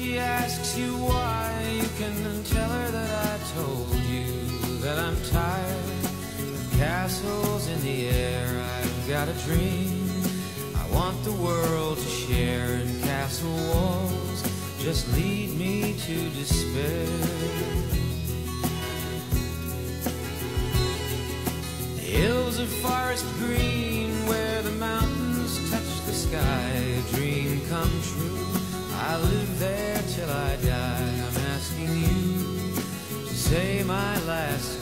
she asks you why, you can tell her that I told you that I'm tired of castles in the air. I've got a dream I want the world to share, and castle walls just lead me to despair. Hills of forest green where the mountains touch the sky, a dream come true. I live there till I die. I'm asking you to say my last